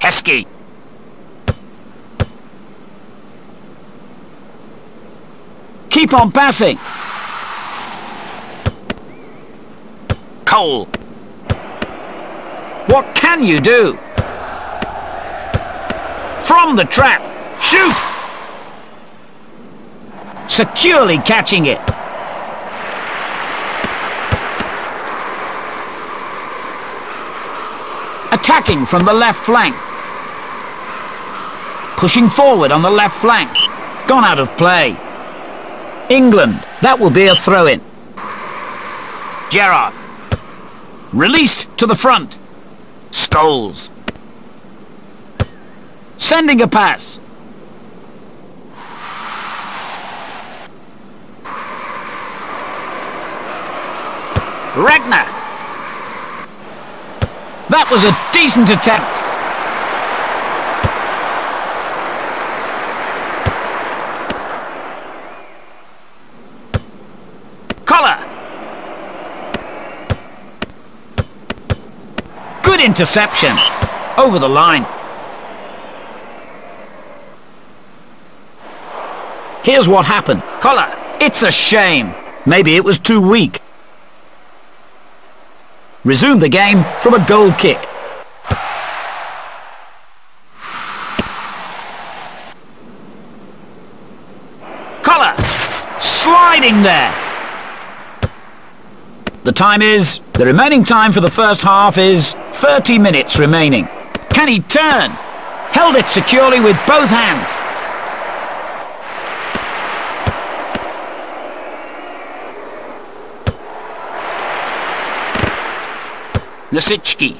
Heskey. Keep on passing. Cole. What can you do? From the trap. Shoot! Securely catching it. Attacking from the left flank. Pushing forward on the left flank. Gone out of play. England. That will be a throw-in. Gerrard. Released to the front. Scholes. Sending a pass. Ragnar. That was a decent attempt. Interception. Over the line. Here's what happened. Koller. It's a shame. Maybe it was too weak. Resume the game from a goal kick. Koller! Sliding there! The time is... The remaining time for the first half is 30 minutes remaining. Can he turn? Held it securely with both hands. Lisicki.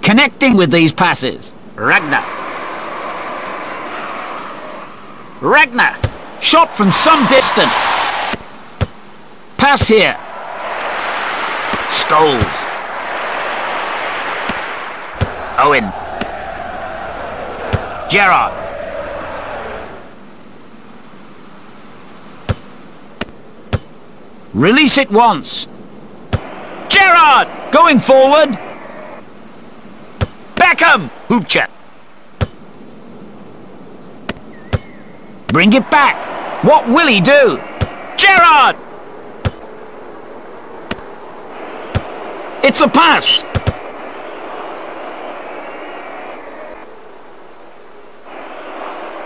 Connecting with these passes. Ragnar. Ragnar. Shot from some distance. Pass here. Scholes. Owen. Gerrard. Release it once. Gerrard! Going forward. Beckham! Hoopcha. Bring it back. What will he do? Gerrard! It's a pass.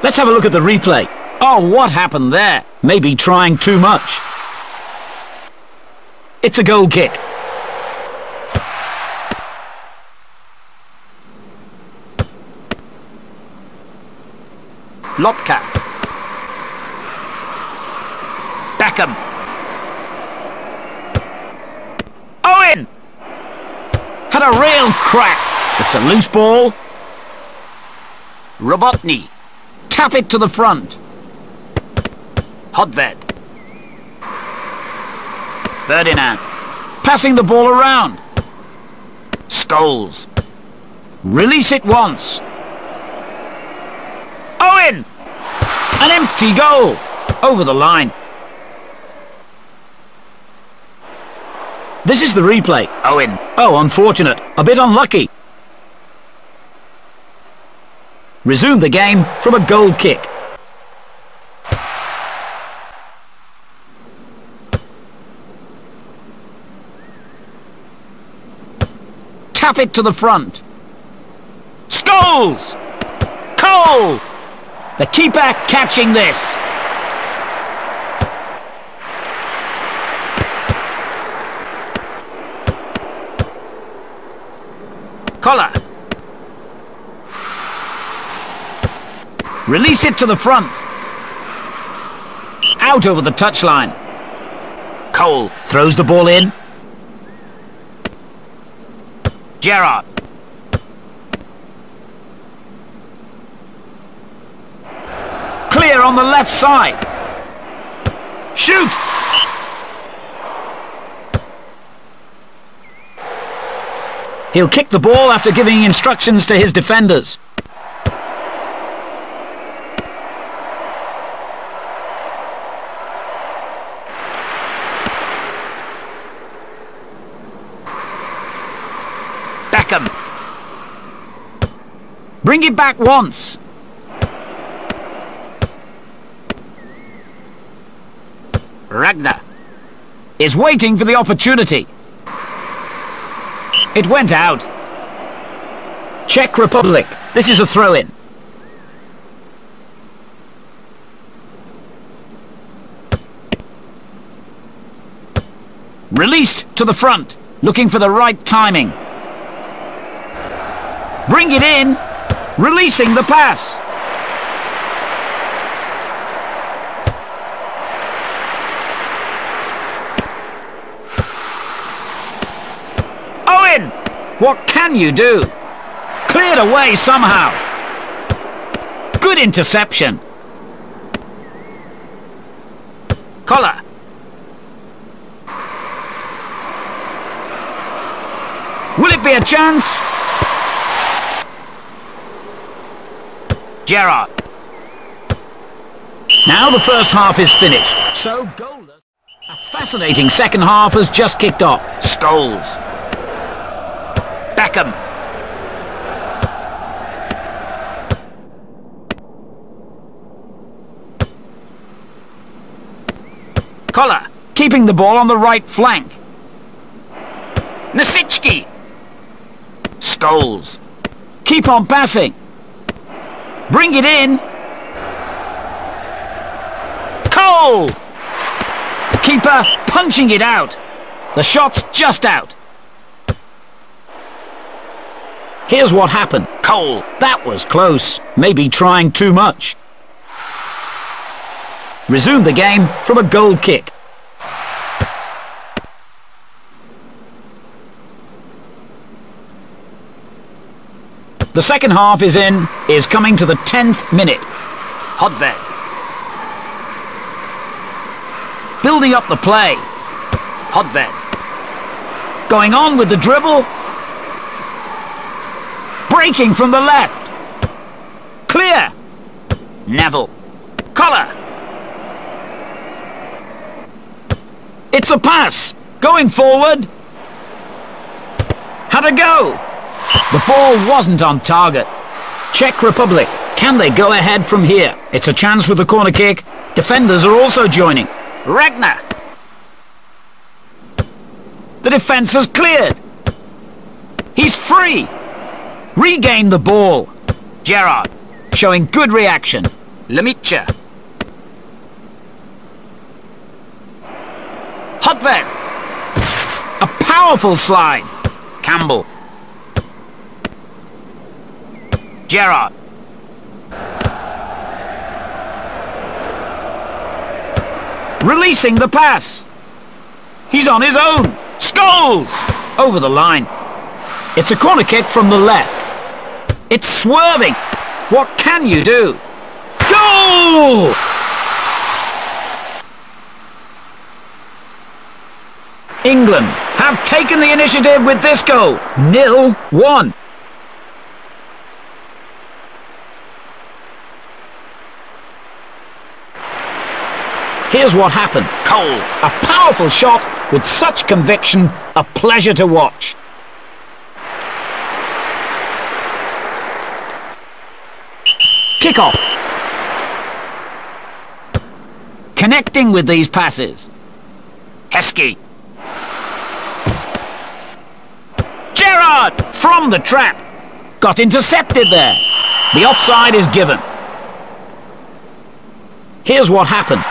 Let's have a look at the replay. Oh, what happened there? Maybe trying too much. It's a goal kick. Lotka. Beckham. Owen! Had a real crack. It's a loose ball. Robotny. Tap it to the front. Hodved. Ferdinand. Passing the ball around. Scholes. Release it once. Owen! An empty goal. Over the line. This is the replay. Owen. Oh, unfortunate. A bit unlucky. Resume the game from a goal kick. Tap it to the front. Scholes! Cole! The keeper catching this. Koller. Release it to the front. Out over the touchline. Cole throws the ball in. Gerrard. Clear on the left side. Shoot! He'll kick the ball after giving instructions to his defenders. Beckham. Bring it back once. Ragnar is waiting for the opportunity. It went out. Czech Republic. This is a throw-in. Released to the front, looking for the right timing. Bring it in, releasing the pass. Owen! What can you do? Cleared away somehow. Good interception. Koller. Will it be a chance? Gerrard. Now the first half is finished. So goalless. A fascinating second half has just kicked off. Scholes. Beckham. Koller, keeping the ball on the right flank. Nasicki. Scholes. Keep on passing. Bring it in. Cole! Keeper punching it out. The shot's just out. Here's what happened. Cole, that was close. Maybe trying too much. Resume the game from a goal kick. The second half is in, is coming to the 10th minute. Hodved. Building up the play. Hodved. Going on with the dribble. Breaking from the left. Clear. Neville. Koller. It's a pass. Going forward. Had a go. The ball wasn't on target. Czech Republic. Can they go ahead from here? It's a chance with the corner kick. Defenders are also joining. Ragnar. The defence has cleared. He's free. Regain the ball. Gerrard, showing good reaction. Lemicha. Hotbed. A powerful slide. Campbell. Gerrard. Releasing the pass. He's on his own. Scholes! Over the line. It's a corner kick from the left. It's swerving. What can you do? Goal! England have taken the initiative with this goal. Nil one. Here's what happened. Cole, a powerful shot with such conviction, a pleasure to watch. Kick off. Connecting with these passes. Heskey. Gerrard! From the trap. Got intercepted there. The offside is given. Here's what happened.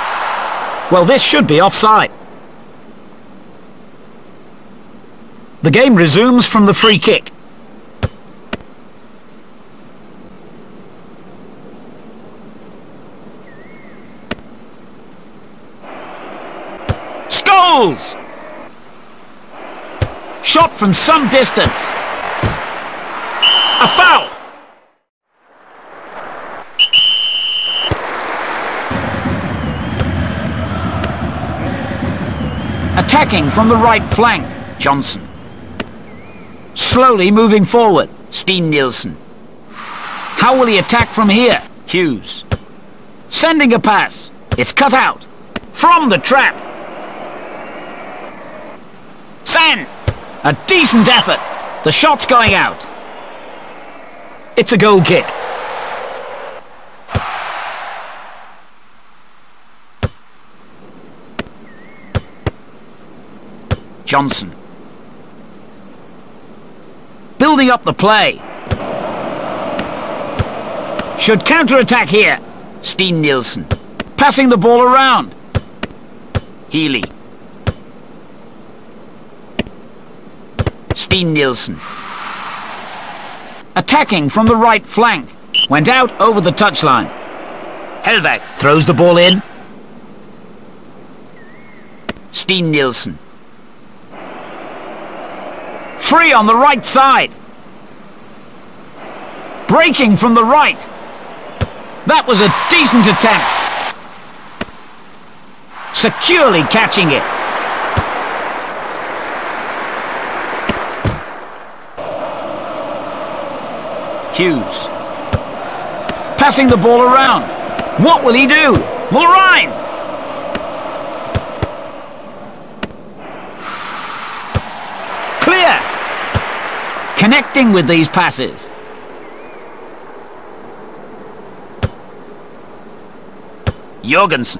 Well, this should be offside. The game resumes from the free kick. Scholes! Shot from some distance. A foul! Attacking from the right flank, Johnson. Slowly moving forward, Steen Nielsen. How will he attack from here? Hughes. Sending a pass. It's cut out. From the trap. San! A decent effort. The shot's going out. It's a goal kick. Johnson. Building up the play. Should counter-attack here. Steen Nielsen. Passing the ball around. Healy. Steen Nielsen. Attacking from the right flank. Went out over the touchline. Helveg throws the ball in. Steen Nielsen. Free on the right side. Breaking from the right. That was a decent attempt. Securely catching it. Hughes. Passing the ball around. What will he do? Mulryne! Clear! Connecting with these passes. Jorgensen.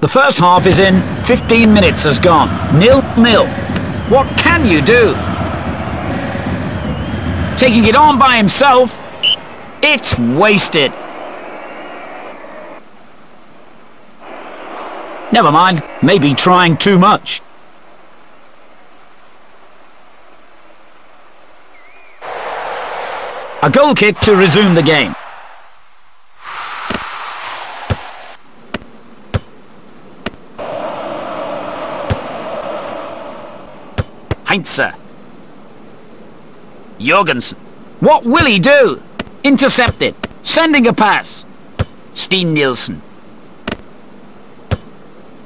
The first half is in, 15 minutes has gone. Nil-nil. What can you do? Taking it on by himself. It's wasted. Never mind, maybe trying too much. A goal kick to resume the game. Heintze. Jorgensen. What will he do? Intercepted. Sending a pass. Steen Nielsen.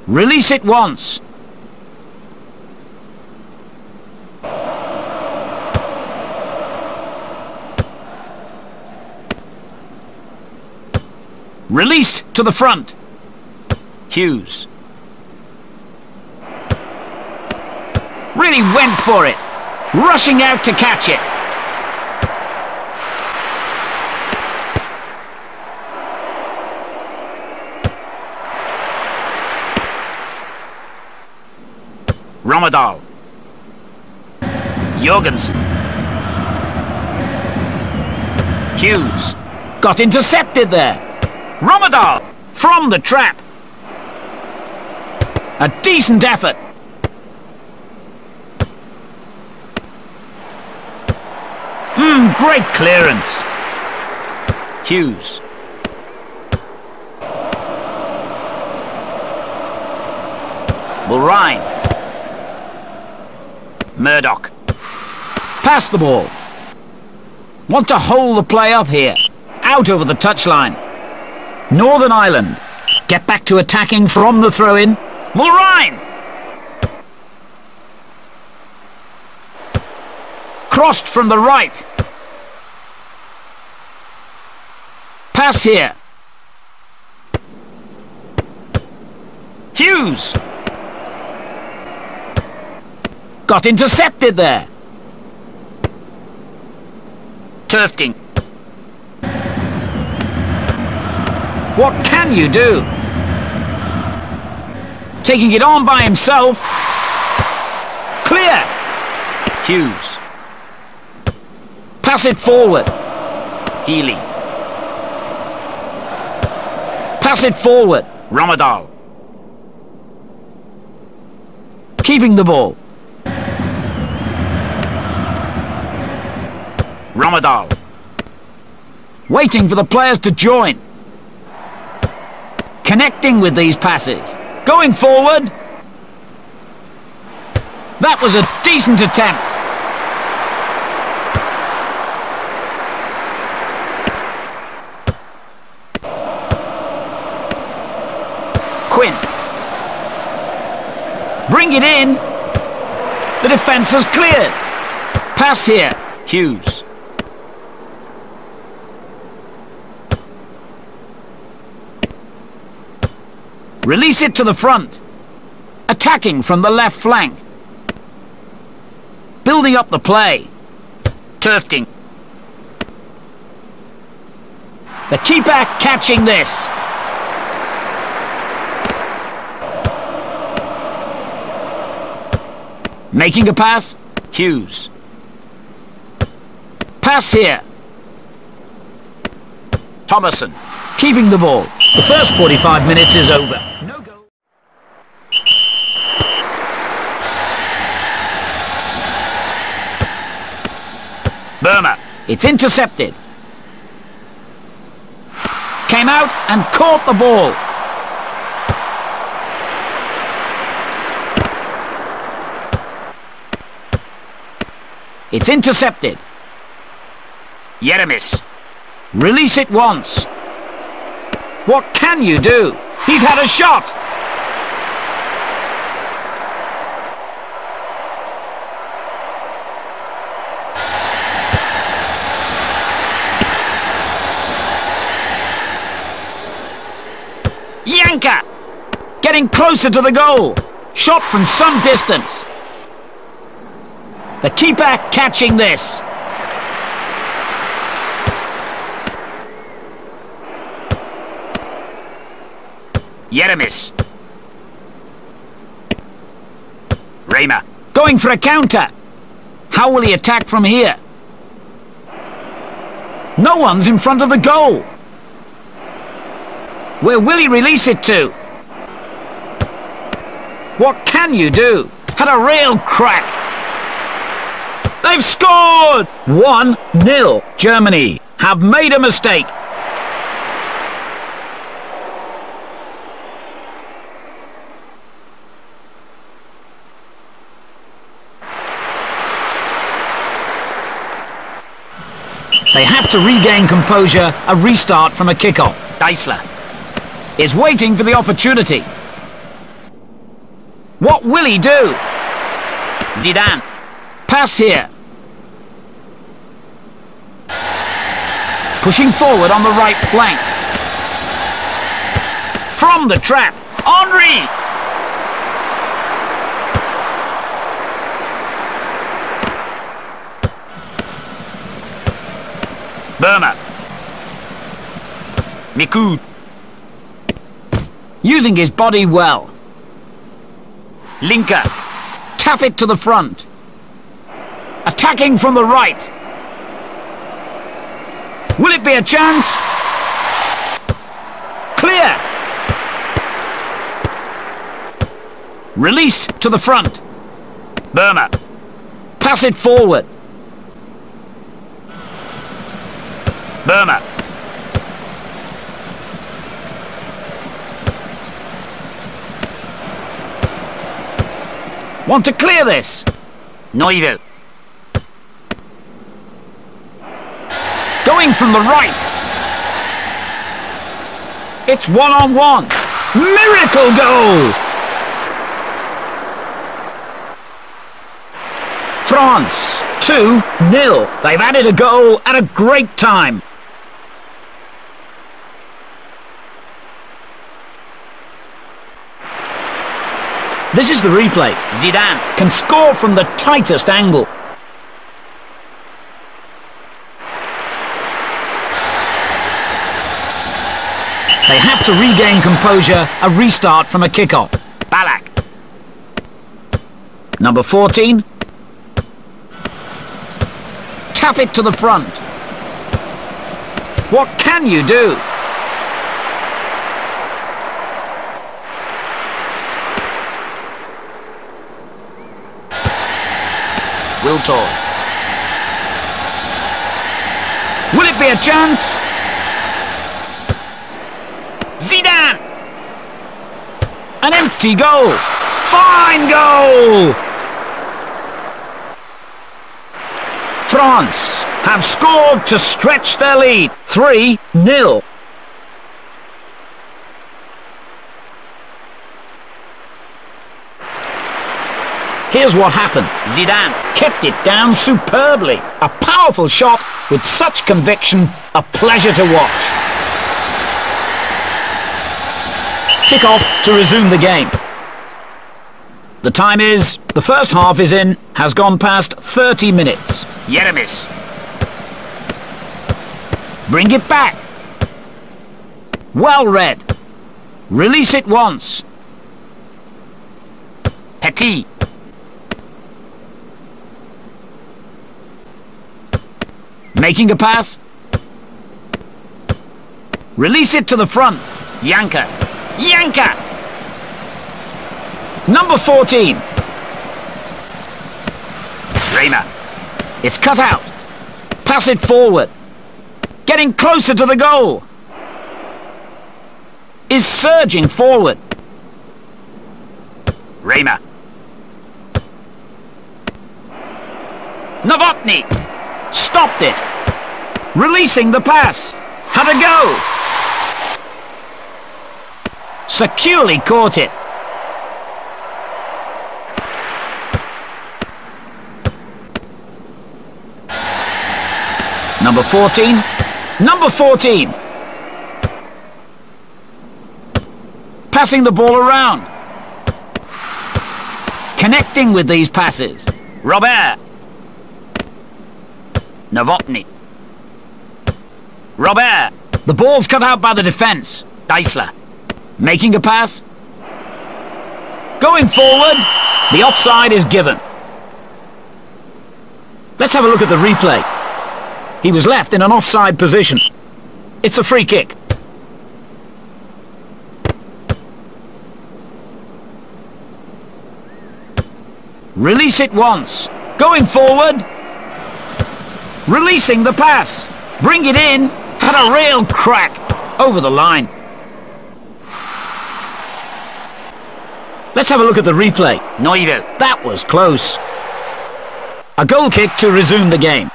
Release it once. Released to the front. Hughes. Really went for it. Rushing out to catch it. Rommedahl. Jorgensen. Hughes. Got intercepted there. Rommedahl from the trap. A decent effort. Hmm, great clearance. Hughes. Mulryne. Murdoch. Pass the ball. Want to hold the play up here. Out over the touchline. Northern Ireland. Get back to attacking from the throw-in. Mulryne! Crossed from the right. Pass here. Hughes! Got intercepted there. Tøfting. What can you do? Taking it on by himself. Clear! Hughes. Pass it forward. Healy. Pass it forward. Rommedahl. Keeping the ball. Rommedahl. Waiting for the players to join. Connecting with these passes. Going forward. That was a decent attempt. Quinn. Bring it in. The defence has cleared. Pass here. Hughes. Release it to the front. Attacking from the left flank. Building up the play. Tøfting. The keeper catching this. Making a pass. Hughes. Pass here. Tomasson. Keeping the ball. The first 45 minutes is over. Burma. It's intercepted. Came out and caught the ball. It's intercepted. Jeremies. Release it once. What can you do? He's had a shot! Jancker! Getting closer to the goal. Shot from some distance. The keeper catching this. Jeremies. Rehmer. Going for a counter. How will he attack from here? No one's in front of the goal. Where will he release it to? What can you do? Had a real crack. They've scored! 1-0. Germany have made a mistake. They have to regain composure, a restart from a kick-off. Deisler is waiting for the opportunity. What will he do? Zidane. Pass here. Pushing forward on the right flank. From the trap. Henry! Burma. Micoud. Using his body well. Linke. Tap it to the front. Attacking from the right. Will it be a chance? Clear. Released to the front. Burma. Pass it forward. Burma. Want to clear this? Neuville. Going from the right. It's one-on-one. -on -one. Miracle goal! France, 2-0. They've added a goal at a great time. This is the replay. Zidane can score from the tightest angle. They have to regain composure, a restart from a kick-off. Ballack. Number 14. Tap it to the front. What can you do? Will it be a chance? Zidane! An empty goal! Fine goal! France have scored to stretch their lead. 3-0. Here's what happened. Zidane kept it down superbly. A powerful shot with such conviction, a pleasure to watch. Kick off to resume the game. The time is, the first half is in, has gone past 30 minutes. Jeremies. Bring it back. Well read. Release it once. Petit. Making a pass. Release it to the front. Jancker. Jancker! Number 14. Rehmer. It's cut out. Pass it forward. Getting closer to the goal. Is surging forward. Rehmer. Nowotny. Stopped it. Releasing the pass. Had a go. Securely caught it. Number 14. Number 14. Passing the ball around. Connecting with these passes. Robert. Nowotny. Robert. The ball's cut out by the defence. Deisler. Making a pass. Going forward. The offside is given. Let's have a look at the replay. He was left in an offside position. It's a free kick. Release it once. Going forward. Releasing the pass. Bring it in. Had a real crack. Over the line. Let's have a look at the replay. Neuville. That was close. A goal kick to resume the game.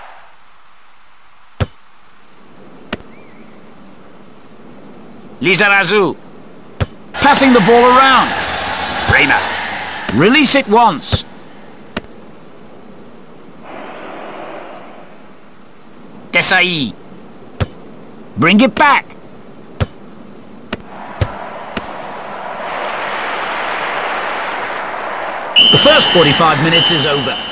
Lizarazu. Passing the ball around. Rehmer. Release it once. Desailly. Bring it back. The first 45 minutes is over.